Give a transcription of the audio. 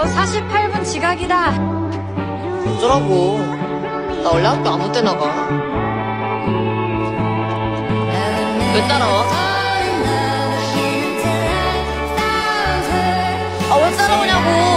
너 48분 지각이다. 어쩌라고. 나 원래 학교 아무 때나 가. 왜 따라와? 아, 왜 따라오냐고.